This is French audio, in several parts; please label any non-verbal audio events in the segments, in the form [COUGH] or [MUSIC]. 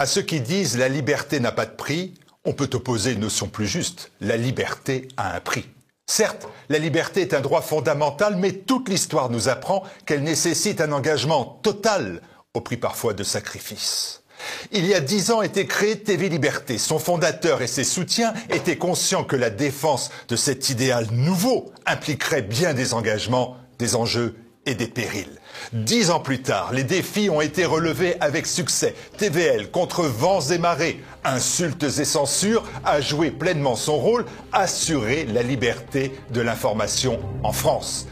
À ceux qui disent la liberté n'a pas de prix, on peut opposer une notion plus juste. La liberté a un prix. Certes, la liberté est un droit fondamental, mais toute l'histoire nous apprend qu'elle nécessite un engagement total, au prix parfois de sacrifices. Il y a dix ans était créé TV Liberté. Son fondateur et ses soutiens étaient conscients que la défense de cet idéal nouveau impliquerait bien des engagements, des enjeux et des périls. Dix ans plus tard, les défis ont été relevés avec succès. TVL, contre vents et marées, insultes et censures, a joué pleinement son rôle, assurer la liberté de l'information en France.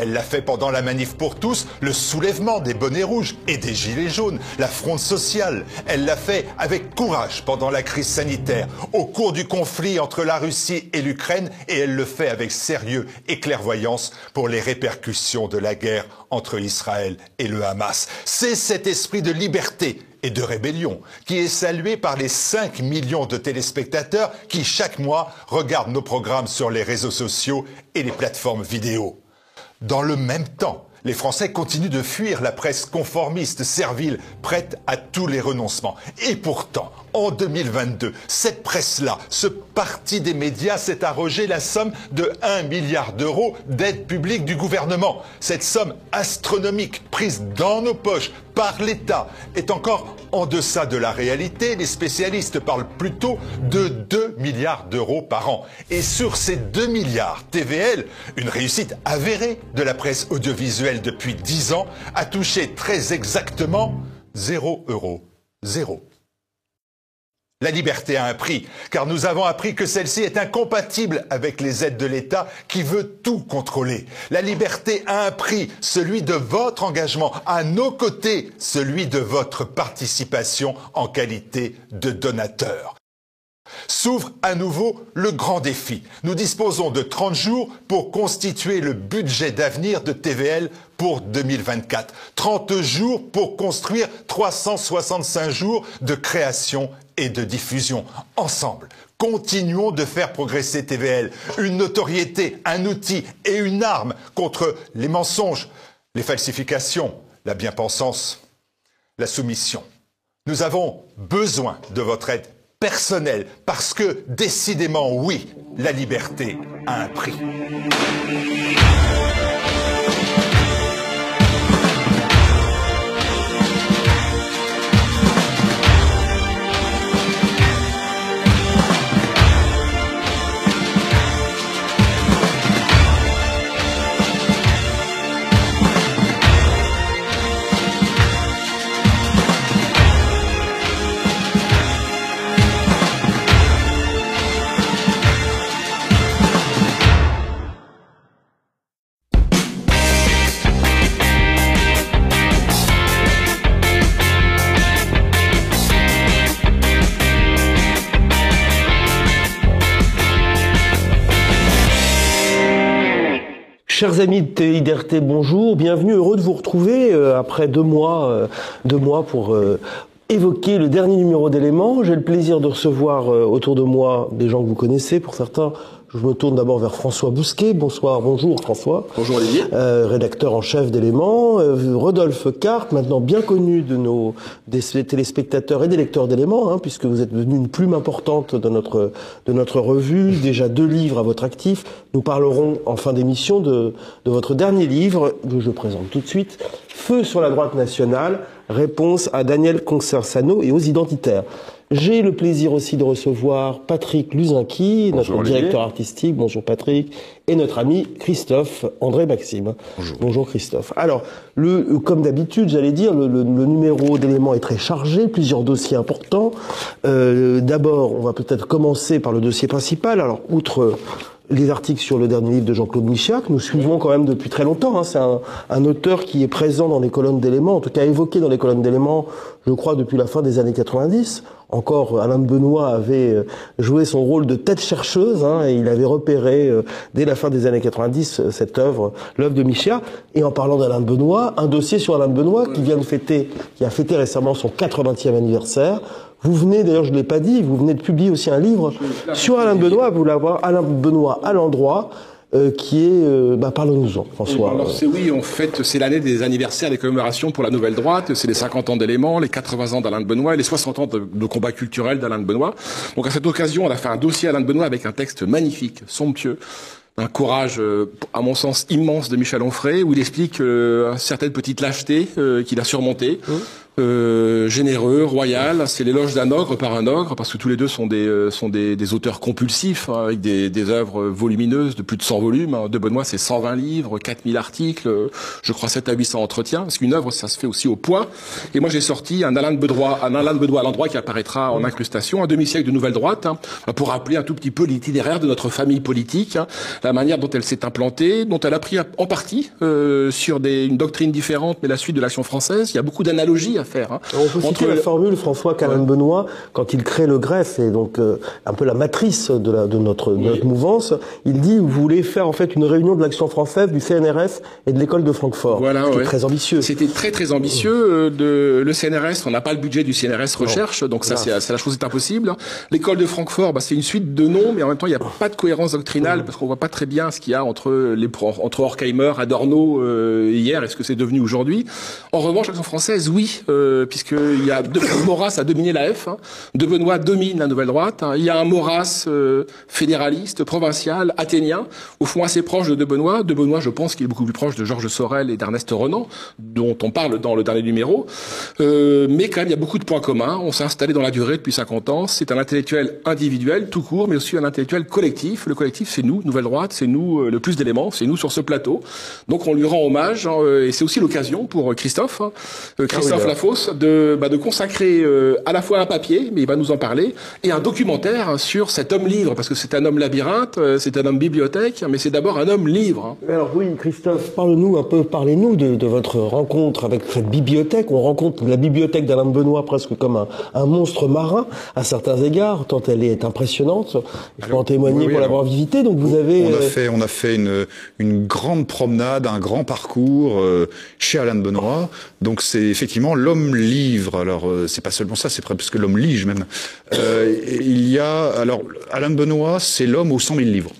Elle l'a fait pendant la manif pour tous, le soulèvement des bonnets rouges et des gilets jaunes, la fronde sociale. Elle l'a fait avec courage pendant la crise sanitaire, au cours du conflit entre la Russie et l'Ukraine, et elle le fait avec sérieux et clairvoyance pour les répercussions de la guerre entre Israël et le Hamas. C'est cet esprit de liberté et de rébellion, qui est salué par les 5 millions de téléspectateurs qui chaque mois regardent nos programmes sur les réseaux sociaux et les plateformes vidéo. Dans le même temps, les Français continuent de fuir la presse conformiste, servile, prête à tous les renoncements. Et pourtant, en 2022, cette presse-là, ce parti des médias s'est arrogé la somme de 1 milliard d'euros d'aide publique du gouvernement. Cette somme astronomique prise dans nos poches par l'État est encore en deçà de la réalité. Les spécialistes parlent plutôt de 2 milliards d'euros par an. Et sur ces 2 milliards, TVL, une réussite avérée de la presse audiovisuelle depuis 10 ans, a touché très exactement 0 euros. Zéro. La liberté a un prix, car nous avons appris que celle-ci est incompatible avec les aides de l'État qui veut tout contrôler. La liberté a un prix, celui de votre engagement, à nos côtés, celui de votre participation en qualité de donateur. S'ouvre à nouveau le grand défi. Nous disposons de 30 jours pour constituer le budget d'avenir de TVL pour 2024. 30 jours pour construire 365 jours de création et de diffusion. Ensemble, continuons de faire progresser TVL. Une notoriété, un outil et une arme contre les mensonges, les falsifications, la bien-pensance, la soumission. Nous avons besoin de votre aide personnelle parce que, décidément, oui, la liberté a un prix. Amis de TIDRT, bonjour, bienvenue, heureux de vous retrouver euh, après deux mois, euh, deux mois pour euh, évoquer le dernier numéro d'éléments. J'ai le plaisir de recevoir autour de moi des gens que vous connaissez, pour certains je me tourne d'abord vers François Bousquet. Bonsoir, bonjour François. Bonjour Olivier. Euh, rédacteur en chef d'éléments. Euh, Rodolphe Carte, maintenant bien connu de nos des téléspectateurs et des lecteurs d'éléments, hein, puisque vous êtes devenu une plume importante de notre de notre revue. Déjà deux livres à votre actif. Nous parlerons en fin d'émission de, de votre dernier livre que je présente tout de suite. Feu sur la droite nationale. Réponse à Daniel Concersano et aux identitaires. J'ai le plaisir aussi de recevoir Patrick Luzinki, notre directeur artistique. Bonjour Patrick. Et notre ami Christophe André Maxime. Bonjour. Bonjour Christophe. Alors, le, comme d'habitude, j'allais dire, le, le, le numéro d'éléments est très chargé, plusieurs dossiers importants. Euh, D'abord, on va peut-être commencer par le dossier principal. Alors, outre les articles sur le dernier livre de Jean-Claude Michiac. Nous suivons quand même depuis très longtemps. Hein. C'est un, auteur qui est présent dans les colonnes d'éléments, en tout cas évoqué dans les colonnes d'éléments, je crois, depuis la fin des années 90. Encore, Alain de Benoît avait euh, joué son rôle de tête chercheuse, hein, et il avait repéré, euh, dès la fin des années 90, euh, cette œuvre, l'œuvre de Michiac. Et en parlant d'Alain de Benoît, un dossier sur Alain de Benoît qui vient de fêter, qui a fêté récemment son 80e anniversaire. Vous venez, d'ailleurs, je ne l'ai pas dit, vous venez de publier aussi un livre sur Alain Benoît, vous l'avoir Alain Benoît à l'endroit, euh, qui est, euh, bah, parlons-nous-en, François. Alors c'est oui, en fait, c'est l'année des anniversaires, des commémorations pour la Nouvelle Droite. C'est les 50 ans d'éléments, les 80 ans d'Alain de Benoît et les 60 ans de, de combat culturel d'Alain de Benoît. Donc à cette occasion, on a fait un dossier Alain de Benoît avec un texte magnifique, somptueux, un courage, à mon sens, immense de Michel Onfray, où il explique euh, certaines petites lâchetés qu'il a surmontées. Mmh euh, généreux, royal. C'est l'éloge d'un ogre par un ogre, parce que tous les deux sont des, euh, sont des, des auteurs compulsifs, hein, avec des, des œuvres volumineuses de plus de 100 volumes. Hein. De Benoît, c'est 120 livres, 4000 articles, je crois 7 à 800 entretiens, parce qu'une œuvre, ça se fait aussi au point. Et moi, j'ai sorti un Alain de Bedois, un Alain de Bedois à l'endroit qui apparaîtra en incrustation, un demi-siècle de nouvelle droite, hein, pour rappeler un tout petit peu l'itinéraire de notre famille politique, hein, la manière dont elle s'est implantée, dont elle a pris en partie euh, sur des, une doctrine différente, mais la suite de l'action française. Il y a beaucoup d'analogies à faire. Hein. On peut citer la formule François Calin Benoît quand il crée le greffe et donc euh, un peu la matrice de, la, de notre, notre, mouvance. Il dit vous voulez faire en fait une réunion de l'action française, du CNRS et de l'école de Francfort. Voilà, C'était très ambitieux. C'était très très ambitieux. Euh, de, le CNRS, on n'a pas le budget du CNRS recherche, donc ça c'est la chose est impossible. L'école de Francfort, bah, c'est une suite de noms, mais en même temps il n'y a pas de cohérence doctrinale parce qu'on voit pas très bien ce qu'il y a entre les entre Horkheimer, Adorno euh, hier et ce que c'est devenu aujourd'hui. En revanche, l'action française, oui. Euh, puisqu'il y a deux, Maurras a dominé la F, hein. De Benoît domine la nouvelle droite. Hein. Il y a un Maurras euh, fédéraliste, provincial, athénien, au fond assez proche de De Benoît. De Benoît, je pense qu'il est beaucoup plus proche de Georges Sorel et d'Ernest Renan, dont on parle dans le dernier numéro. Euh, mais quand même, il y a beaucoup de points communs. On s'est installé dans la durée depuis 50 ans. C'est un intellectuel individuel, tout court, mais aussi un intellectuel collectif. Le collectif, c'est nous, Nouvelle Droite, c'est nous euh, le plus d'éléments, c'est nous sur ce plateau. Donc on lui rend hommage, hein, et c'est aussi l'occasion pour Christophe, hein, Christophe ah De, bah, de consacrer euh, à la fois un papier, mais il va nous en parler, et un documentaire sur cet homme livre, parce que c'est un homme labyrinthe, euh, c'est un homme bibliothèque, mais c'est d'abord un homme livre. Alors oui, Christophe, parle-nous un peu, parlez-nous de, de, votre rencontre avec cette bibliothèque. On rencontre la bibliothèque d'Alain Benoît presque comme un, un, monstre marin à certains égards, tant elle est impressionnante. Je peux en témoigner pour l'avoir visité. Donc vous avez. On a euh, fait, on a fait une, une grande promenade, un grand parcours chez Alain Benoît. Donc c'est effectivement l'homme livre. Alors euh, c'est pas seulement ça, c'est presque l'homme lige même. Euh, il y a alors Alain Benoît, c'est l'homme aux 100 000 livres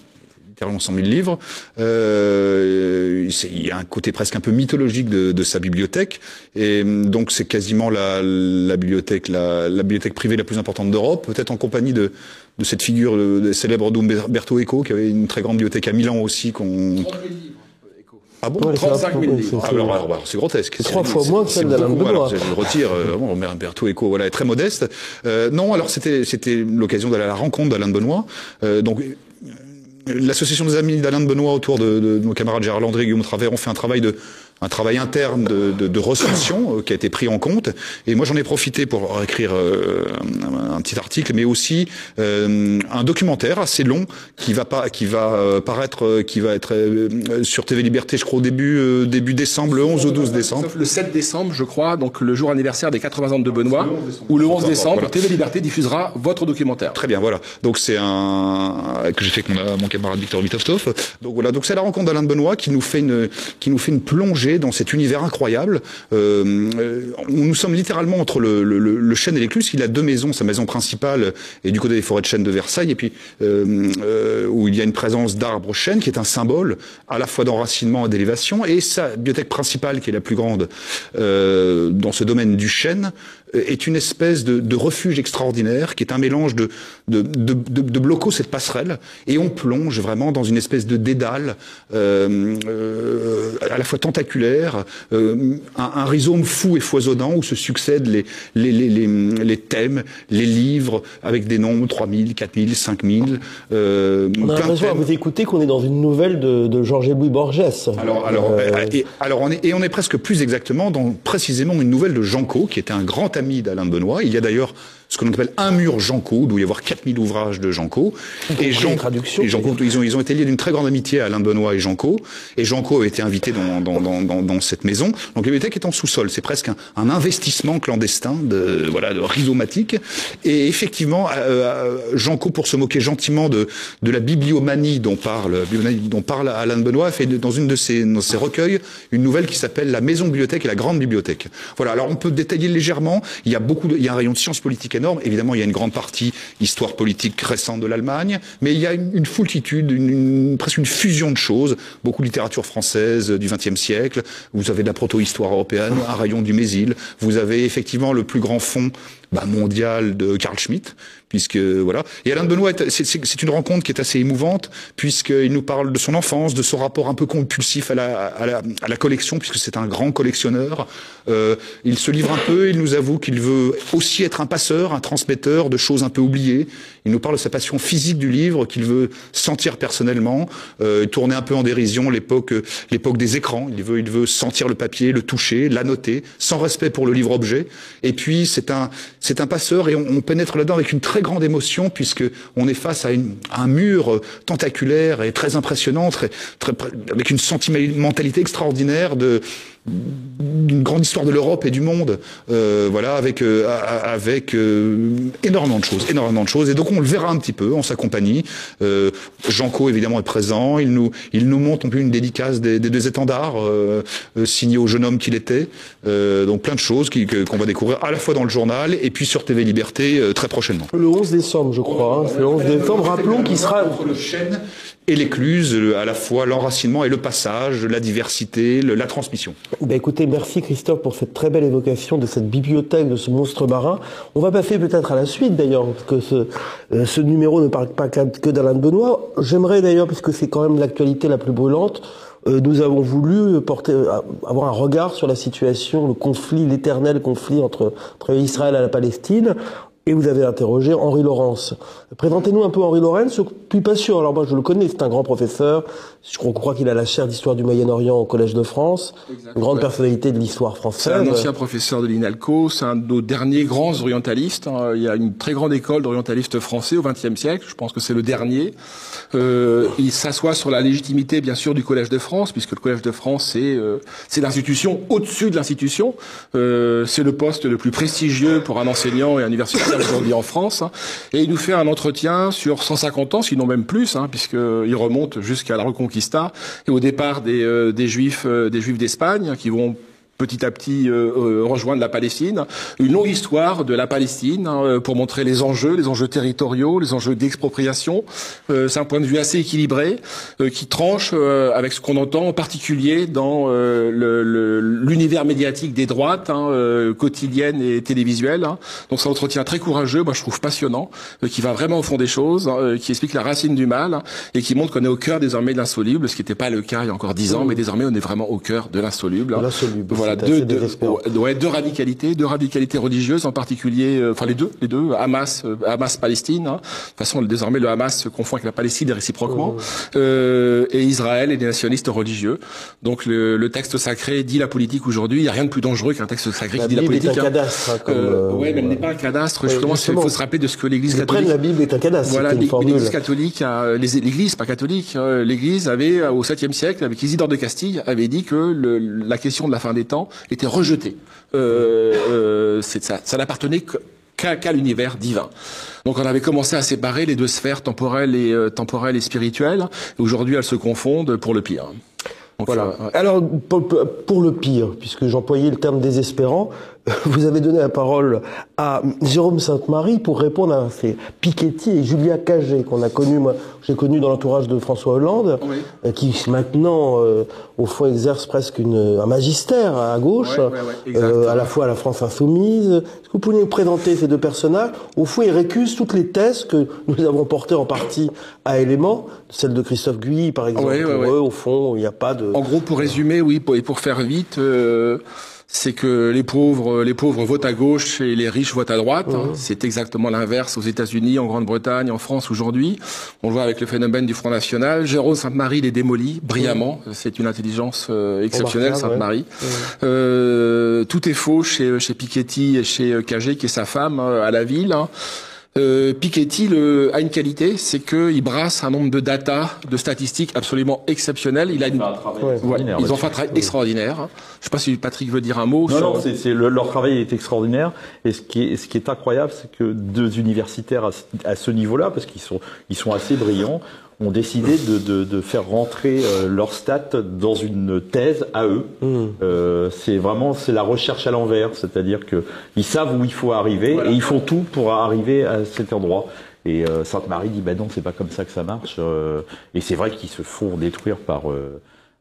littéralement 100 000 livres. Euh, il y a un côté presque un peu mythologique de, sa bibliothèque, et donc c'est quasiment la, bibliothèque, la, bibliothèque privée la plus importante d'Europe, peut-être en compagnie de, de cette figure de, de célèbre d'Umberto Eco, qui avait une très grande bibliothèque à Milan aussi, ah bon 35 000 livres. Ah, alors, alors, c'est grotesque. C'est trois fois moins que celle d'Alain Benoît. je le retire. Euh, bon, Berto Eco, voilà, est très modeste. Euh, non, alors c'était c'était l'occasion d'aller à la rencontre d'Alain de Benoît. Euh, donc l'association des amis d'Alain de Benoît autour de, de, de nos camarades Gérard Landry et Guillaume Travers ont fait un travail de un travail interne de, de, de recension euh, qui a été pris en compte. Et moi, j'en ai profité pour écrire euh, un, petit article, mais aussi euh, un documentaire assez long qui va pas, qui va euh, paraître, euh, qui va être sur TV Liberté, je crois au début début décembre, le 11 ou 12 décembre. Le 7 décembre, je crois, donc le jour anniversaire des 80 ans de Benoît, ou le 11 décembre, voilà. TV Liberté diffusera votre documentaire. Très bien, voilà. Donc c'est un que j'ai fait avec mon, mon camarade Victor Vitostov. Donc voilà, donc c'est la rencontre d'Alain de Benoît qui nous fait une qui nous fait une plongée dans cet univers incroyable. Euh, nous sommes littéralement entre le, chêne et l'écluse. Il a deux maisons. Sa maison principale est du côté des forêts de chêne de Versailles, et puis euh, euh, où il y a une présence d'arbres chênes qui est un symbole à la fois d'enracinement et d'élévation. Et sa bibliothèque principale, qui est la plus grande dans ce domaine du chêne, est une espèce de, de, refuge extraordinaire qui est un mélange de, de, de, de blocos cette passerelle et on plonge vraiment dans une espèce de dédale euh, euh, à la fois tentaculaire, euh, un, un, rhizome fou et foisonnant où se succèdent les, les, les, les, les thèmes, les livres avec des nombres 3000, 4000, 5000. Euh, on a l'impression à vous écouter qu'on est dans une nouvelle de, de Georges Louis Borges. Alors, alors, euh, et, alors on est, et on est presque plus exactement dans précisément une nouvelle de Jean Co, qui était un grand ami d'Alain Benoît. Il y a d'ailleurs ce que l'on appelle un mur Janco, où il y avoir 4000 ouvrages de Janco. Et Jean, et Janco, ils ont, ils ont été liés d'une très grande amitié à Alain Benoît et Janco. Et Janco a été invité dans, dans, dans, dans, dans cette maison. Donc la bibliothèque est en sous-sol. C'est presque un, un, investissement clandestin, de, voilà, de rhizomatique. Et effectivement, euh, Janco, pour se moquer gentiment de, de la bibliomanie dont parle, dont parle Alain Benoît, fait dans une de ses, dans ses recueils une nouvelle qui s'appelle La maison bibliothèque et la grande bibliothèque. Voilà. Alors on peut détailler légèrement. Il y a beaucoup, de, il y a un rayon de sciences politiques Évidemment, il y a une grande partie histoire politique récente de l'Allemagne, mais il y a une, une foultitude, une, presque une fusion de choses. Beaucoup de littérature française du XXe siècle. Vous avez de la proto-histoire européenne, un rayon du Mésil. Vous avez effectivement le plus grand fond bah, mondial de Carl Schmitt, puisque voilà. Et Alain Benoît, c'est une rencontre qui est assez émouvante, puisqu'il nous parle de son enfance, de son rapport un peu compulsif à la, à la, à la collection, puisque c'est un grand collectionneur. Euh, il se livre un peu, il nous avoue qu'il veut aussi être un passeur, un transmetteur de choses un peu oubliées. Il nous parle de sa passion physique du livre, qu'il veut sentir personnellement, euh, tourner un peu en dérision l'époque l'époque des écrans. Il veut, il veut sentir le papier, le toucher, l'annoter, sans respect pour le livre-objet. Et puis, c'est un c'est un passeur et on, pénètre là-dedans avec une très grande émotion puisque on est face à, un mur tentaculaire et très impressionnant, avec une sentimentalité extraordinaire de une grande histoire de l'Europe et du monde, euh, voilà, avec euh, avec euh, énormément de choses, énormément de choses. Et donc on le verra un petit peu en sa compagnie. Euh, Janco évidemment est présent. Il nous il nous montre une dédicace des, des deux étendards euh, euh, signés au jeune homme qu'il était. donc plein de choses qu'on qu'on va découvrir à la fois dans le journal et puis sur TV Liberté très prochainement. Le 11 décembre, je crois. Hein, le 11 décembre. Rappelons qu'il sera entre le chêne et l'écluse, à la fois l'enracinement et le passage, la diversité, la transmission. Ben écoutez, merci Christophe pour cette très belle évocation de cette bibliothèque, de ce monstre marin. On va passer peut-être à la suite d'ailleurs, parce que ce, euh, ce numéro ne parle pas que d'Alain de Benoît. J'aimerais d'ailleurs, puisque c'est quand même l'actualité la plus brûlante, euh, nous avons voulu porter, euh, avoir un regard sur la situation, le conflit, l'éternel conflit entre, entre Israël et la Palestine et vous avez interrogé Henri Laurence. Présentez-nous un peu Henri Laurence, je suis pas sûr, alors moi je le connais, c'est un grand professeur, je crois qu'il a la chaire d'histoire du Moyen-Orient au Collège de France, Exactement. une grande personnalité de l'histoire française. C'est un ancien professeur de l'INALCO, c'est un de nos derniers grands orientalistes, hein. il y a une très grande école d'orientalistes français au XXe siècle, je pense que c'est le dernier. Euh, il s'assoit sur la légitimité bien sûr du Collège de France, puisque le Collège de France c'est euh, l'institution au-dessus de l'institution, euh, c'est le poste le plus prestigieux pour un enseignant et un universitaire aujourd'hui en France. Hein, et il nous fait un sur 150 ans, sinon même plus, hein, puisqu'il remonte jusqu'à la Reconquista et au départ des, euh, des Juifs, euh, des Juifs d'Espagne, qui vont petit à petit euh, euh, rejoindre la Palestine. Une longue histoire de la Palestine hein, euh, pour montrer les enjeux, les enjeux territoriaux, les enjeux d'expropriation. Euh, c'est un point de vue assez équilibré euh, qui tranche euh, avec ce qu'on entend en particulier dans l'univers médiatique des droites, hein, quotidiennes et télévisuelles. Hein. Donc c'est un entretien très courageux, moi je trouve passionnant, qui va vraiment au fond des choses, hein, qui explique la racine du mal hein, et qui montre qu'on est au cœur désormais de l'insoluble, ce qui n'était pas le cas il y a encore dix ans, mais désormais on est vraiment au cœur de l'insoluble. Voilà voilà deux, deux, ouais, deux radicalités, deux radicalités religieuses en particulier, euh, enfin les deux, les deux, Hamas, euh, Hamas Palestine. Hein. De toute façon, désormais le Hamas se confond avec la Palestine réciproquement, mmh. euh, et Israël et des nationalistes religieux. Donc le, le texte sacré dit la politique aujourd'hui. Il n'y a rien de plus dangereux qu'un texte sacré la qui dit la politique. Est un cadastre, hein, comme, euh, ouais, mais elle n'est pas un cadastre. Ouais, justement, il faut se rappeler de ce que l'Église catholique. la Bible est un cadastre. Voilà, l'Église catholique, l'Église pas catholique, hein, l'Église avait au 7e siècle, avec Isidore de Castille, avait dit que le, la question de la fin des temps était rejetée euh, euh, ça, ça n'appartenait qu'à qu l'univers divin. Donc on avait commencé à séparer les deux sphères temporelles et euh, temporelles et spirituelles. Aujourd'hui, elles se confondent pour le pire. Donc, voilà. Ouais. Alors pour, pour, le pire, puisque j'employais le terme désespérant, [LAUGHS] vous avez donné la parole à Jérôme Sainte-Marie pour répondre à ces Piketty et Julia Cagé qu'on a connu, moi, j'ai connu dans l'entourage de François Hollande, oui. Euh, qui maintenant, euh, au fond, exerce presque une, un magistère à gauche, euh, à la fois à la France insoumise. Est-ce que vous pouvez nous présenter ces deux personnages? Au fond, ils récusent toutes les thèses que nous avons portées en partie à éléments, celle de Christophe Guy, par exemple. pour eux, au fond, il n'y a pas de. En gros, pour résumer, oui, pour, et pour faire vite. Euh c'est que les pauvres, les pauvres votent à gauche et les riches votent à droite. Mmh. C'est exactement l'inverse aux États-Unis, en Grande-Bretagne, en France aujourd'hui. On le voit avec le phénomène du Front National. Jérôme Sainte-Marie les démolit brillamment. Mmh. C'est une intelligence euh, exceptionnelle, Sainte-Marie. Ouais. Mmh. Euh, tout est faux chez, chez Piketty et chez Cagé, qui est sa femme, euh, à la ville. Hein. Euh, Piketty le, a une qualité, c'est qu'il brasse un nombre de data, de statistiques absolument exceptionnels. Il a une... ouais, ils ont fait un travail extraordinaire. Je ne sais pas si Patrick veut dire un mot. Non, sur... non, le, leur travail est extraordinaire. Et ce qui est, ce qui est incroyable, c'est que deux universitaires à, à ce niveau-là, parce qu'ils sont, ils sont assez brillants, ont décidé de, de, de faire rentrer euh, leurs stats dans une thèse à eux. Hmm. Euh, c'est vraiment c'est la recherche à l'envers, c'est-à-dire que ils savent où il faut arriver et ils font tout pour arriver à cet endroit. Et euh, Sainte-Marie dit bah non, c'est pas comme ça que ça marche. euh, et c'est vrai qu'ils se font détruire par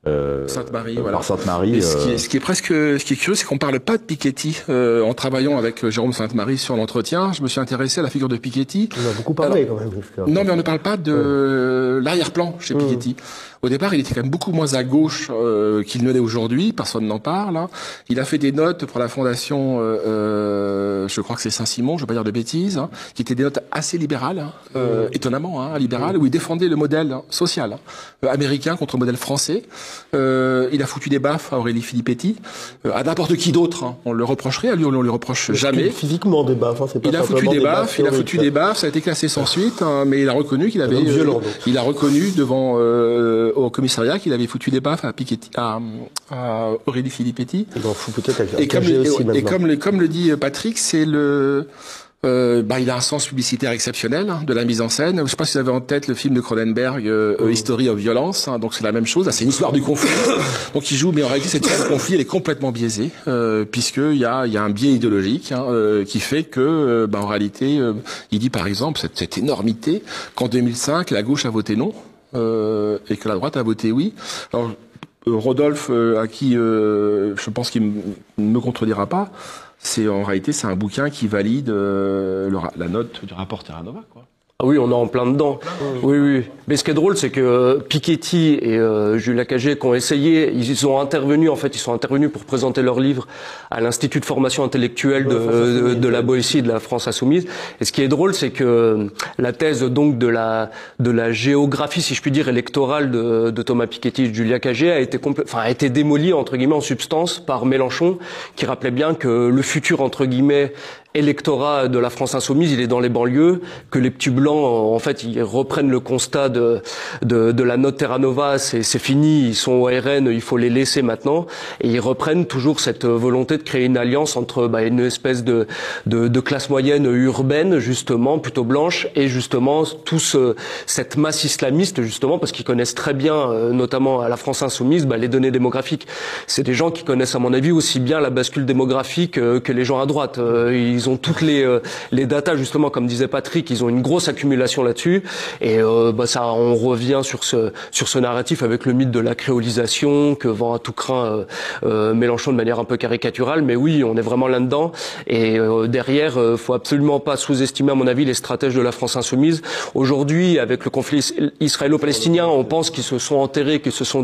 euh, euh, Sainte-Marie, par voilà. Sainte-Marie. Et ce, qui euh, est, ce qui est presque, ce qui est curieux, c'est qu'on parle pas de Piketty. Euh, en travaillant avec euh, Jérôme Sainte-Marie sur l'entretien, je me suis intéressé à la figure de Piketty. On a beaucoup parlé quand même. jusqu'à- Non, mais on ne parle pas de l'arrière-plan chez Piketty. Au départ, il était quand même beaucoup moins à gauche euh, qu'il ne l'est aujourd'hui. Personne n'en parle. hein. Il a fait des notes pour la fondation, euh, euh, je crois que c'est Saint-Simon, je ne vais pas dire de bêtises, hein, qui étaient des notes assez libérales, hein, euh, étonnamment, hein, libérales, où il défendait le modèle hein, social hein, euh, américain contre le modèle français. Euh, il a foutu des baffes à Aurélie Filippetti, à n'importe qui d'autre. hein. On le reprocherait, à lui on le reproche jamais. Physiquement des baffes, c'est pas Il a foutu des baffes, il a foutu des baffes, ça a été classé sans suite, hein, mais il a reconnu qu'il avait, violent, il a reconnu devant euh, au commissariat qu'il avait foutu des baffes à Piketty, à, à Aurélie Filippetti. Il en fout peut-être avec Et comme, AKG aussi et, et maintenant. comme, le, comme le dit Patrick, c'est le, euh, bah, il a un sens publicitaire exceptionnel hein, de la mise en scène. Je sais pas si vous avez en tête le film de Cronenberg, euh, euh, History of Violence. hein, donc c'est la même chose. Là, C'est une histoire du conflit. [COUGHS] donc il joue, mais en réalité cette histoire du conflit, elle est complètement biaisée euh, puisque il y a, y a un biais idéologique hein, euh, qui fait que, euh, bah, en réalité, euh, il dit par exemple cette, cette énormité qu'en 2005 la gauche a voté non euh, et que la droite a voté oui. Alors euh, Rodolphe, euh, à qui euh, je pense qu'il ne me contredira pas, c'est en réalité c'est un bouquin qui valide euh, le la note du rapport Terranova. Quoi. Ah oui, on est en plein dedans. Oui, oui. Mais ce qui est drôle, c'est que euh, Piketty et euh, Jules qui ont essayé, ils ont intervenu, en fait, ils sont intervenus pour présenter leur livre à l'Institut de formation intellectuelle de, de, de la Boétie de la France Insoumise. Et ce qui est drôle, c'est que euh, la thèse donc de la de la géographie, si je puis dire, électorale de, de Thomas Piketty et Julia Cagé a été enfin a été démolie entre guillemets en substance par Mélenchon, qui rappelait bien que le futur entre guillemets électorat de la France insoumise, il est dans les banlieues, que les petits blancs, en fait, ils reprennent le constat de, de, de la note Terra Nova, c'est fini, ils sont au RN, il faut les laisser maintenant, et ils reprennent toujours cette volonté de créer une alliance entre bah, une espèce de, de, de classe moyenne urbaine, justement, plutôt blanche, et justement tout ce, cette masse islamiste, justement, parce qu'ils connaissent très bien, euh, notamment à la France insoumise, bah, les données démographiques. C'est des gens qui connaissent, à mon avis, aussi bien la bascule démographique euh, que les gens à droite. Euh, ils ont toutes les, euh, les datas, justement, comme disait Patrick, ils ont une grosse accumulation là-dessus. Et euh, bah, ça, on revient sur ce, sur ce narratif avec le mythe de la créolisation que vend à tout craint euh, euh, Mélenchon de manière un peu caricaturale. Mais oui, on est vraiment là-dedans. Et euh, derrière, faut absolument pas sous-estimer, à mon avis, les stratèges de la France insoumise. Aujourd'hui, avec le conflit is- israélo-palestinien, on pense qu'ils se sont enterrés, qu'ils se sont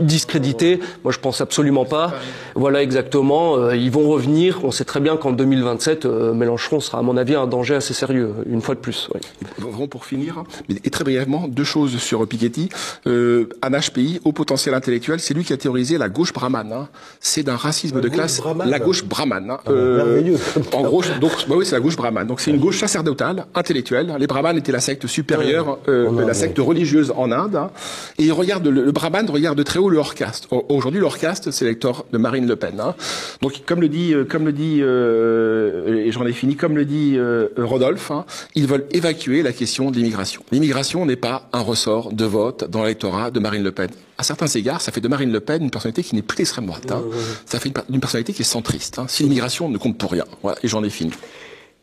discrédités. Moi, je pense absolument pas. Voilà, exactement. Ils vont revenir. On sait très bien qu'en 2027, euh, Mélenchon sera, à mon avis, un danger assez sérieux, une fois de plus. Vraiment pour finir, et très brièvement, deux choses sur Piketty. Euh, un HPI, au potentiel intellectuel, c'est lui qui a théorisé la gauche brahmane. hein. C'est d'un racisme de gauche classe. brahmane. La gauche brahmane. hein. merveilleux. en gros, donc, bah oui, c'est la gauche brahmane. Donc c'est une gauche sacerdotale, intellectuelle. Les brahmanes étaient la secte supérieure, euh, En Inde, la secte religieuse en Inde. hein. Et il regarde le, le brahman regarde de très haut le hors caste. Au- Aujourd'hui, le hors caste, c'est l'électeur de Marine Le Pen. hein. Donc, comme le dit, euh, comme le dit, euh, j'en ai fini, comme le dit euh, Rodolphe, hein, ils veulent évacuer la question de l'immigration. L'immigration n'est pas un ressort de vote dans l'électorat de Marine Le Pen. À certains égards, ça fait de Marine Le Pen une personnalité qui n'est plus d'extrême droite. hein. Ça fait une, per- une personnalité qui est centriste. hein. Si l'immigration ne compte pour rien. Voilà, et j'en ai fini.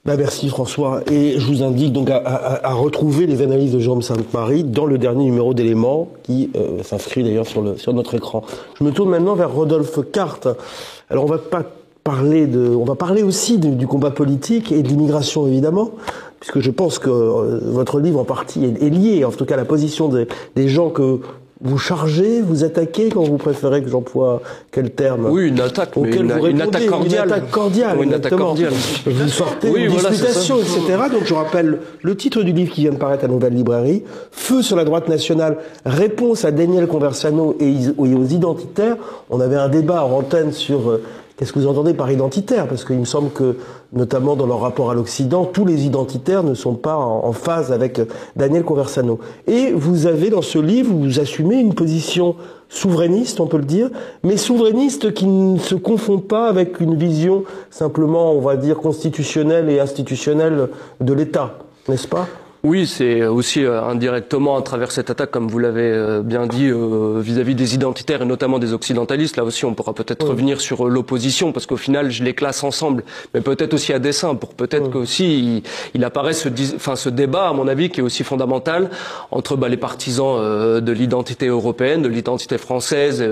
Bah merci François. Et je vous indique donc à, à- à retrouver les analyses de Jérôme Sainte-Marie dans le dernier numéro d'éléments qui euh, s'inscrit d'ailleurs sur, le, sur notre écran. Je me tourne maintenant vers Rodolphe Carte. Alors on va pas parler de, on va parler aussi du combat politique et de l'immigration évidemment, puisque je pense que euh, votre livre en partie est, est lié, en tout cas la position des, des gens que vous chargez, vous attaquez, quand vous préférez que j'emploie quel terme Oui, une attaque, mais une, vous une répondez, attaque cordiale. Une attaque cordiale, Oui, une attaque cordiale. Vous sortez Oui, une voilà, disputation, etc. Donc je rappelle le titre du livre qui vient de paraître à Nouvelle Librairie, Feu sur la droite nationale, réponse à Daniel Conversano et aux identitaires. On avait un débat en antenne sur euh, qu'est-ce que vous entendez par identitaire, parce qu'il me semble que, notamment dans leur rapport à l'Occident, tous les identitaires ne sont pas en, phase avec Daniel Conversano. Et vous avez dans ce livre, vous assumez une position souverainiste, on peut le dire, mais souverainiste qui ne se confond pas avec une vision simplement, on va dire, constitutionnelle et institutionnelle de l'État, n'est-ce pas? Oui, c'est aussi euh, indirectement à travers cette attaque, comme vous l'avez euh, bien dit, euh, vis-à-vis des identitaires et notamment des occidentalistes. Là aussi, on pourra peut-être revenir sur l'opposition, parce qu'au final, je les classe ensemble, mais peut-être aussi à dessein, pour peut-être qu'aussi il, il, apparaît ce, enfin, ce débat, à mon avis, qui est aussi fondamental entre bah, les partisans de l'identité européenne, de l'identité française,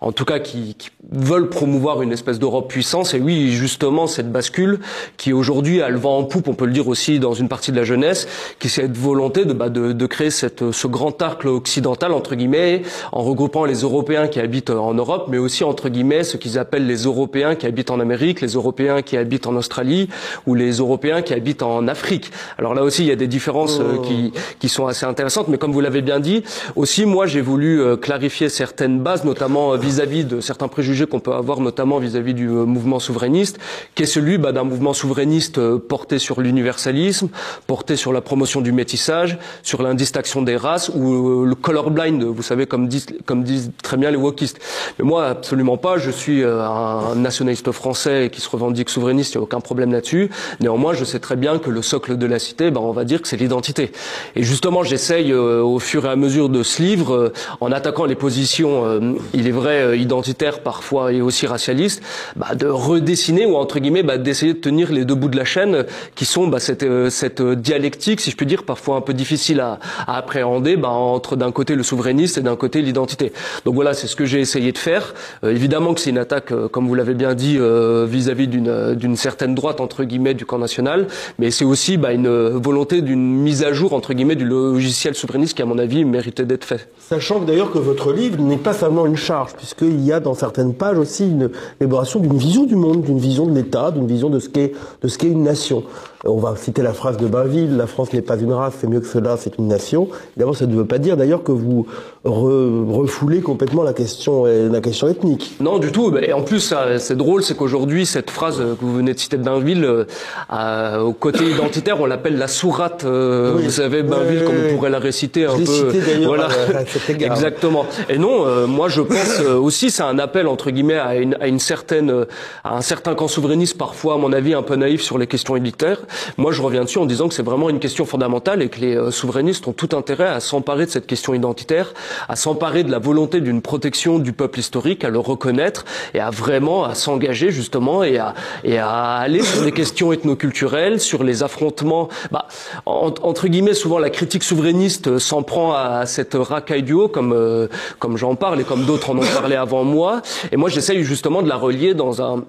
en tout cas qui, qui, veulent promouvoir une espèce d'Europe puissance. Et oui, justement, cette bascule qui aujourd'hui a le vent en poupe, on peut le dire aussi dans une partie de la jeunesse qui cette volonté de, bah, de, de, créer cette, ce grand arc occidental entre guillemets, en regroupant les Européens qui habitent en Europe, mais aussi entre guillemets ce qu'ils appellent les Européens qui habitent en Amérique, les Européens qui habitent en Australie ou les Européens qui habitent en Afrique. Alors là aussi, il y a des différences euh, qui, qui sont assez intéressantes, mais comme vous l'avez bien dit, aussi moi j'ai voulu euh, clarifier certaines bases, notamment euh, vis-à-vis de certains préjugés qu'on peut avoir, notamment vis-à-vis du mouvement souverainiste, qui est celui bah, d'un mouvement souverainiste porté sur l'universalisme, porté sur la promotion promotion du métissage, sur l'indistinction des races ou euh, le colorblind, vous savez, comme disent, comme disent très bien les wokistes. Mais moi, absolument pas. Je suis euh, un nationaliste français qui se revendique souverainiste, il n'y a aucun problème là-dessus. Néanmoins, je sais très bien que le socle de la cité, ben, on va dire que c'est l'identité. Et justement, j'essaye euh, au fur et à mesure de ce livre, en attaquant les positions, il est vrai, identitaires parfois et aussi racialistes, bah, de redessiner ou entre guillemets bah, d'essayer de tenir les deux bouts de la chaîne qui sont bah, cette, cette dialectique, si je puis dire, parfois un peu difficile à, à appréhender, bah, entre d'un côté le souverainiste et d'un côté l'identité. Donc voilà, c'est ce que j'ai essayé de faire. Euh, évidemment que c'est une attaque, euh, comme vous l'avez bien dit, euh, vis-à-vis d'une d'une certaine droite entre guillemets du camp national, mais c'est aussi bah, une volonté d'une mise à jour entre guillemets du logiciel souverainiste qui, à mon avis, méritait d'être fait. Sachant d'ailleurs que votre livre n'est pas seulement une charge, puisqu'il y a dans certaines pages aussi une élaboration d'une vision du monde, d'une vision de l'État, d'une vision de ce qu'est de ce qu'est une nation. On va citer la phrase de Bainville, la France n'est pas une race, c'est mieux que cela, c'est une nation. D'abord, ça ne veut pas dire d'ailleurs que vous refoulez complètement la question, la question ethnique. Non, du tout. Et en plus, c'est drôle, c'est qu'aujourd'hui, cette phrase que vous venez de citer de Bainville, euh, au côté [COUGHS] identitaire, on l'appelle la sourate. Euh, vous savez, Bainville, comme on pourrait la réciter un je peu. Cité voilà, exactement. Et non, euh, moi, je pense euh, aussi, c'est un appel entre guillemets à une, à une certaine, à un certain camp souverainiste, parfois, à mon avis, un peu naïf sur les questions élitaires. Moi, je reviens dessus en disant que c'est vraiment une question fondamentale et que les euh, souverainistes ont tout intérêt à s'emparer de cette question identitaire, à s'emparer de la volonté d'une protection du peuple historique, à le reconnaître et à vraiment à s'engager justement et à, et à aller sur les questions ethnoculturelles, sur les affrontements. Bah, entre guillemets, souvent la critique souverainiste s'en prend à cette racaille du haut, comme euh, comme j'en parle et comme d'autres en ont parlé avant moi. Et moi, j'essaye justement de la relier dans un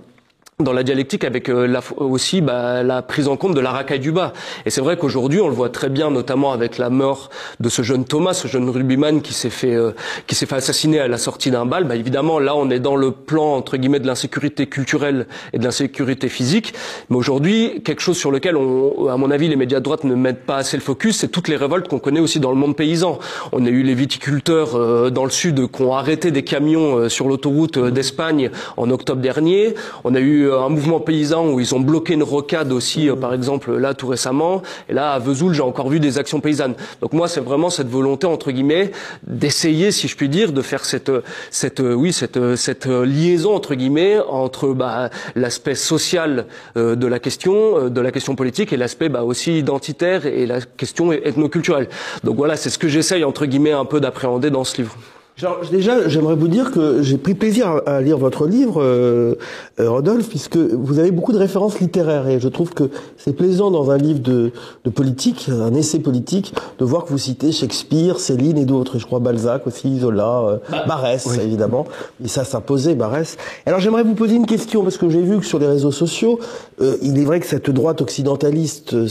dans la dialectique avec euh, la, aussi bah, la prise en compte de la racaille du bas. Et c'est vrai qu'aujourd'hui, on le voit très bien, notamment avec la mort de ce jeune Thomas, ce jeune rugbyman qui s'est fait euh, qui s'est fait assassiner à la sortie d'un bal. Bah, évidemment, là, on est dans le plan entre guillemets de l'insécurité culturelle et de l'insécurité physique. Mais aujourd'hui, quelque chose sur lequel, on, à mon avis, les médias de droite ne mettent pas assez le focus, c'est toutes les révoltes qu'on connaît aussi dans le monde paysan. On a eu les viticulteurs euh, dans le sud qui ont arrêté des camions sur l'autoroute d'Espagne en octobre dernier. On a eu euh, un mouvement paysan où ils ont bloqué une rocade aussi, euh, par exemple, là, tout récemment. Et là, à Vesoul, j'ai encore vu des actions paysannes. Donc moi, c'est vraiment cette volonté, entre guillemets, d'essayer, si je puis dire, de faire cette, cette, euh, oui, cette, cette liaison, entre guillemets, entre bah, l'aspect social de la question, de la question politique, et l'aspect bah, aussi identitaire et la question ethnoculturelle. Donc voilà, c'est ce que j'essaye, entre guillemets, un peu d'appréhender dans ce livre. Genre, déjà, j'aimerais vous dire que j'ai pris plaisir à lire votre livre, euh, euh, Rodolphe, puisque vous avez beaucoup de références littéraires et je trouve que c'est plaisant dans un livre de, de, politique, un essai politique, de voir que vous citez Shakespeare, Céline et d'autres. Je crois Balzac aussi, Zola, euh, bah, Barès évidemment. Et ça s'imposait Barès. Alors j'aimerais vous poser une question parce que j'ai vu que sur les réseaux sociaux, euh, il est vrai que cette droite occidentaliste euh,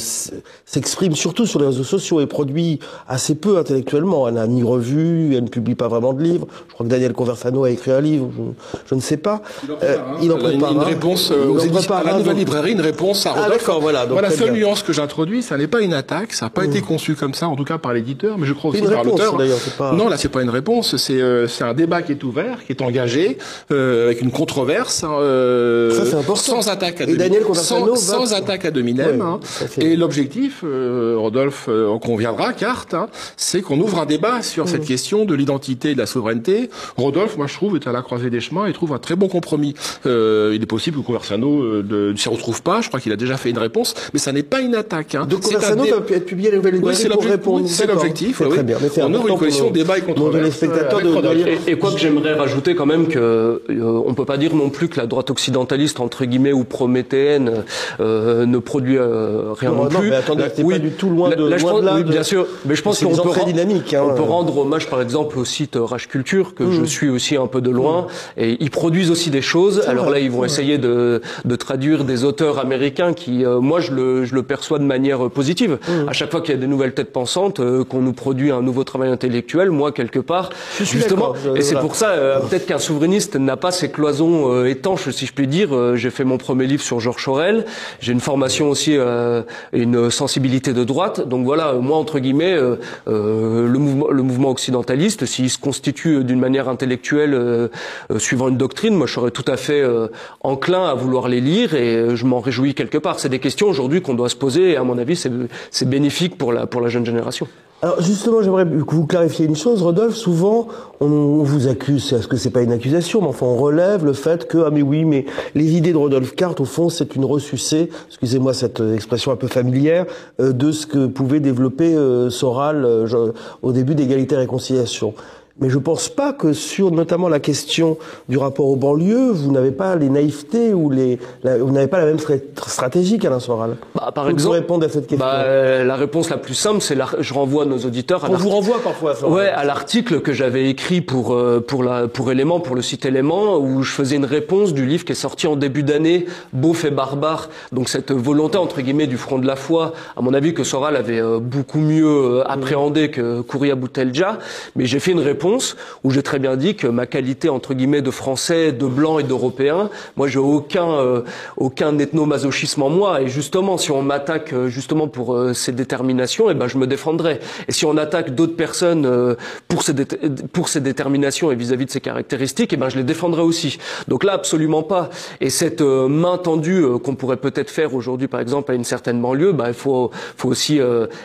s'exprime surtout sur les réseaux sociaux et produit assez peu intellectuellement. Elle n'a ni revue, elle ne publie pas vraiment livre. Je crois que Daniel Conversano a écrit un livre, je, ne sais pas. Il en prépare, euh, une, réponse euh, aux à la nouvelle librairie, une réponse à ah, Rodolphe. Ah, voilà. Donc, la seule nuance que j'introduis, ça n'est pas une attaque, ça n'a pas été mmh. conçu comme ça, en tout cas par l'éditeur, mais je crois aussi par l'auteur. Pas... Non, là, c'est pas une réponse, c'est euh, un débat qui est ouvert, qui est engagé, euh, avec une controverse, hein, ça, sans attaque à dominem, sans, sans attaque à dominem. hein, et l'objectif, Rodolphe en conviendra, carte, hein, c'est qu'on ouvre un débat sur mmh. cette question de l'identité de la souveraineté. Rodolphe, moi je trouve, est à la croisée des chemins et trouve un très bon compromis. Euh, il est possible que Conversano euh, ne s'y retrouve pas. Je crois qu'il a déjà fait une réponse, mais ça n'est pas une attaque. Hein. Donc Conversano va être publié à la nouvelle oui, pour répondre. c'est l'objectif. Oui. Très bien. Mais on ouvre une commission débat et spectateurs de, et, et quoi que j'aimerais rajouter quand même que euh, on peut pas dire non plus que la droite occidentaliste entre guillemets ou prométhéenne euh, ne produit euh, rien non, non, plus. Mais attendez, oui, pas du tout loin de, là, loin de là. Oui, bien sûr. Mais je pense qu'on peut, rend, dynamique, hein, on peut rendre hommage par exemple au site Rage Culture que mmh. je suis aussi un peu de loin mmh. et ils produisent aussi des choses. Alors vrai, là, ils vont essayer de, de, traduire des auteurs américains qui, euh, moi, je le, je le perçois de manière positive. Mmh. À chaque fois qu'il y a des nouvelles têtes pensantes, euh, qu'on nous produit un nouveau travail intellectuel, moi quelque part, je suis justement. Et c'est pour ça, euh, peut-être qu'un souverainiste n'a pas ces cloisons étanches, si je puis dire. J'ai fait mon premier livre sur Georges Sorel. J'ai une formation aussi, une sensibilité de droite. Donc voilà, moi entre guillemets, le mouvement, le mouvement occidentaliste, s'il se constitue d'une manière intellectuelle suivant une doctrine, moi je serais tout à fait enclin à vouloir les lire et je m'en réjouis quelque part. C'est des questions aujourd'hui qu'on doit se poser et à mon avis c'est bénéfique pour la, pour la jeune génération. Alors justement, j'aimerais que vous clarifiez une chose, Rodolphe. Souvent, on, vous accuse, est-ce que c'est pas une accusation, mais enfin, on relève le fait que ah mais oui, mais les idées de Rodolphe Carte, au fond, c'est une ressucée, excusez-moi cette expression un peu familière, euh, de ce que pouvait développer euh, Soral euh, au début d'égalité et réconciliation. Mais je pense pas que sur notamment la question du rapport aux banlieues, vous n'avez pas les naïvetés ou les, la, vous n'avez pas la même stratégie qu'Alain Soral. Bah, par exemple, répondre à cette question. Bah, euh, la réponse la plus simple, c'est je renvoie nos auditeurs à On vous renvoie parfois. Ça, ouais, à l'article que j'avais écrit pour euh, pour la pour élément pour le site élément où je faisais une réponse du livre qui est sorti en début d'année, Beauf et barbare. Donc cette volonté entre guillemets du front de la foi, à mon avis que Soral avait euh, beaucoup mieux appréhendé que Kouria Boutelja, mais j'ai fait une réponse où j'ai très bien dit que ma qualité entre guillemets de français, de blanc et d'européen, moi j'ai aucun euh, aucun ethnomasochisme en moi et justement si on m'attaque euh, justement pour euh, ces déterminations, et eh ben je me défendrai. Et si on attaque d'autres personnes euh, pour ces pour ces déterminations et vis-à-vis de ces caractéristiques, et eh ben je les défendrai aussi. Donc là absolument pas. Et cette main tendue qu'on pourrait peut-être faire aujourd'hui par exemple à une certaine banlieue, ben il faut faut aussi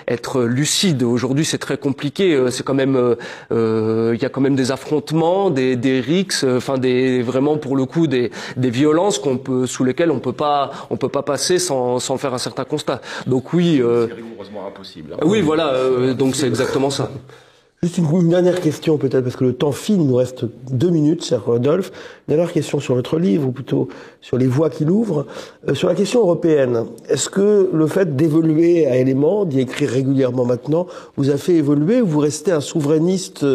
être lucide. Aujourd'hui c'est très compliqué. C'est quand même il y a quand même des affrontements, des, des rixes, euh, enfin des vraiment pour le coup des, des violences qu'on peut sous lesquelles on peut pas on peut pas passer sans, sans faire un certain constat. Donc oui. Euh, c'est rigoureusement impossible. Hein. Oui, voilà. Euh, donc c'est exactement ça. Juste une, dernière question peut-être, parce que le temps file, il nous reste deux minutes, cher Rodolphe. Une dernière question sur votre livre, ou plutôt sur les voies qu'il ouvre. sur la question européenne, est-ce que le fait d'évoluer à éléments, d'y écrire régulièrement maintenant, vous a fait évoluer ou vous restez un souverainiste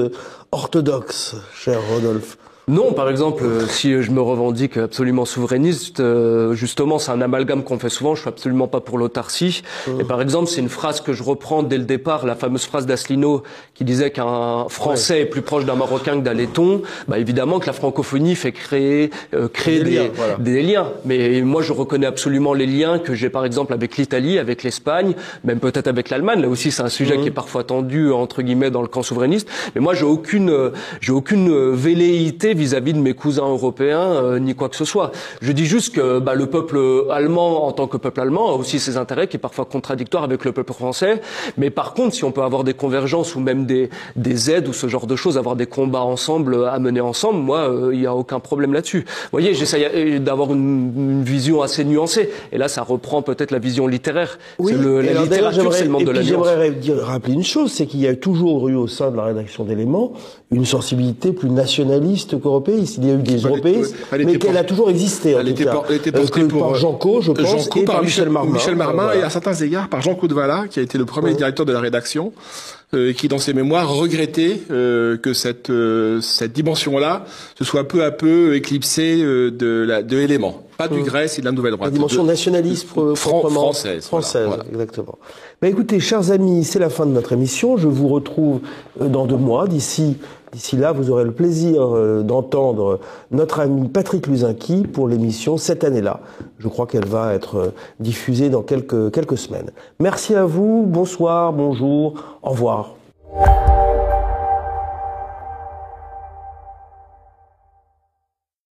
orthodoxe, cher Rodolphe? Non, par exemple, euh, si je me revendique absolument souverainiste, euh, justement, c'est un amalgame qu'on fait souvent. Je suis absolument pas pour l'autarcie. Et par exemple, c'est une phrase que je reprends dès le départ, la fameuse phrase d'Asselineau qui disait qu'un Français est plus proche d'un Marocain que d'un Letton. Bah, évidemment que la francophonie fait créer, euh, créer des, liens, des, liens, Mais moi, je reconnais absolument les liens que j'ai, par exemple, avec l'Italie, avec l'Espagne, même peut-être avec l'Allemagne. Là aussi, c'est un sujet qui est parfois tendu entre guillemets dans le camp souverainiste. Mais moi, j'ai aucune, j'ai aucune velléité vis-à-vis de mes cousins européens euh, ni quoi que ce soit. Je dis juste que bah, le peuple allemand, en tant que peuple allemand, a aussi ses intérêts qui est parfois contradictoire avec le peuple français. Mais par contre, si on peut avoir des convergences ou même des, des aides ou ce genre de choses, avoir des combats ensemble à mener ensemble, moi, euh, il n'y a aucun problème là-dessus. Vous voyez, j'essaie d'avoir une, une, vision assez nuancée. Et là, ça reprend peut-être la vision littéraire. Oui, le, la littérature, c'est le monde de la J'aimerais rappeler une chose, c'est qu'il y a toujours eu au sein de la rédaction d'éléments une sensibilité plus nationaliste qu'européiste. Il y a eu des européistes, mais qu'elle a toujours existé. Elle, était, cas. elle était portée euh, par Jean Co, je pense, Jean et par, Michel Marmin. Michel Marmin et à certains égards par Jean Coudevala, qui a été le premier directeur de la rédaction. Euh, qui dans ses mémoires regrettait euh, que cette euh, cette dimension-là se soit peu à peu éclipsée euh, de la de l'élément, pas du Grèce et de la nouvelle droite. La dimension de, nationaliste française, française, voilà, exactement. Mais écoutez, chers amis, c'est la fin de notre émission. Je vous retrouve dans deux mois. D'ici là, vous aurez le plaisir euh, d'entendre notre ami Patrick Luzinki pour l'émission cette année-là. Je crois qu'elle va être euh, diffusée dans quelques semaines. Merci à vous, bonsoir, bonjour, au revoir.